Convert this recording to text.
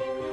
Amen.